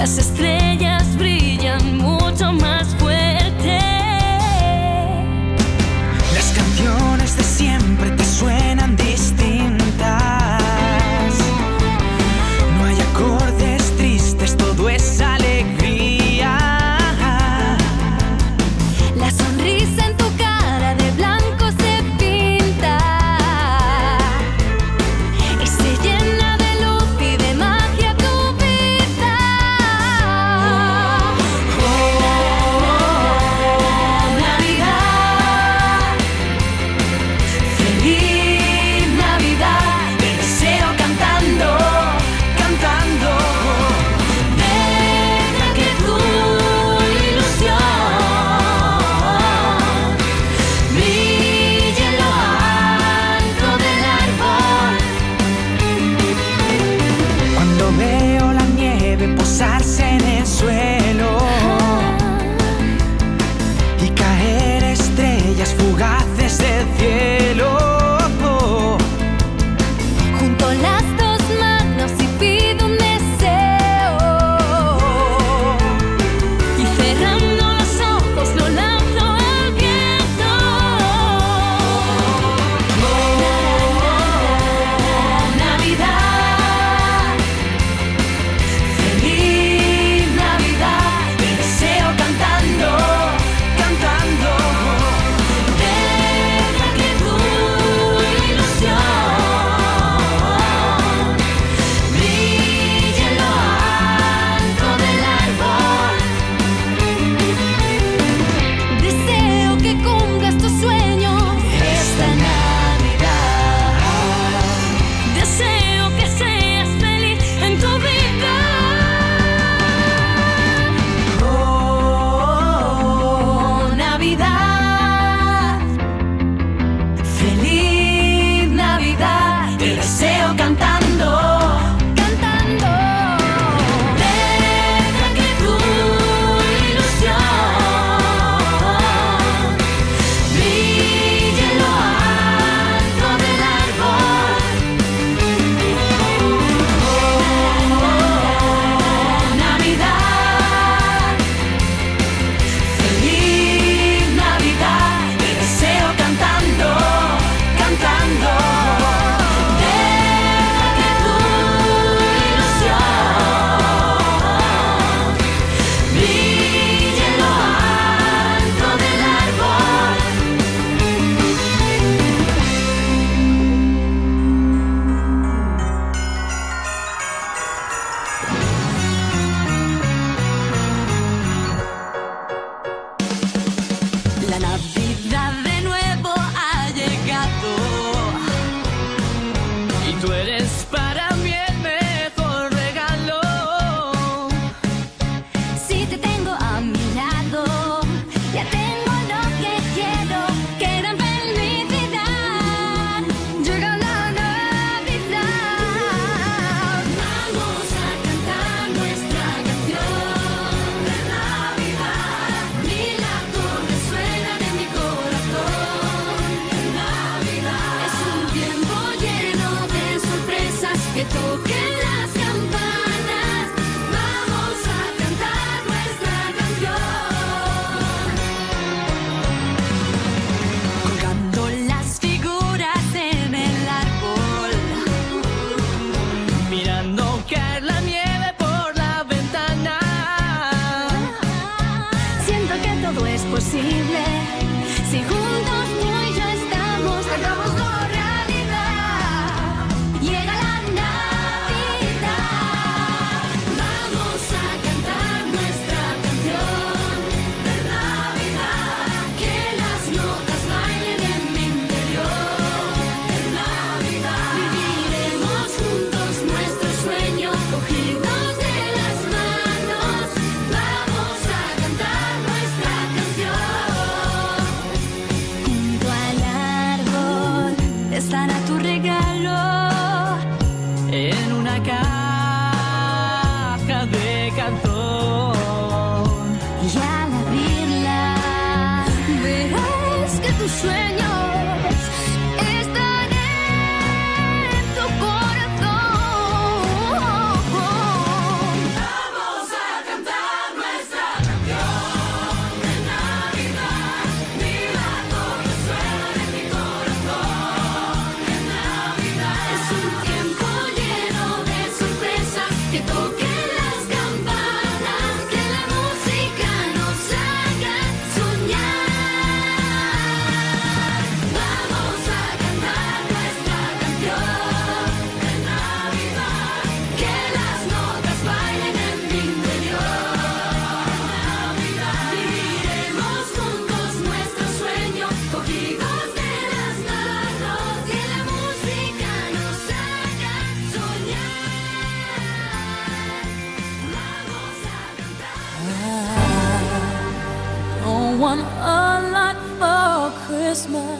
Las y caer estrellas fugaces. Verás Christmas.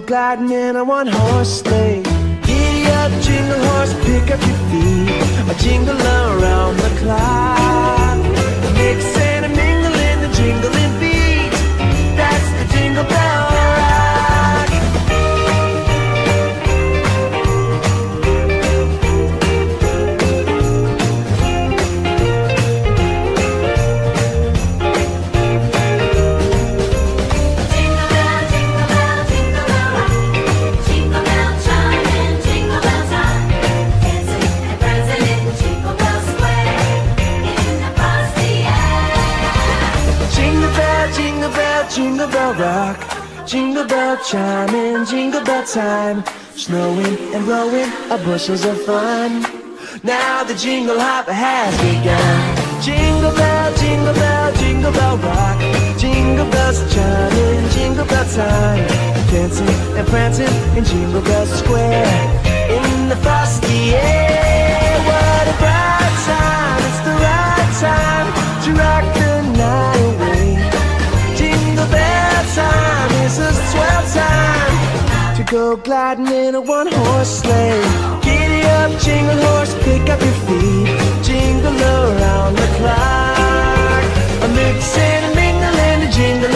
gliding in a one horse sleigh. Giddy up, jingle horse, pick up your feet. A jingle around the clock. Mix and a mingle in the jingling beat. That's the jingle bell time. Snowing and blowing a bushels of fun. Now the jingle hop has begun. Jingle bell, jingle bell, jingle bell rock. Jingle bells chiming, jingle bell time. Dancing and prancing in Jingle Bell Square. In the frosty air, what a bright time! It's the right time to rock go gliding in a one horse sleigh. Giddy up, jingle horse, pick up your feet. Jingle around the clock. A mix and a mingle and a jingle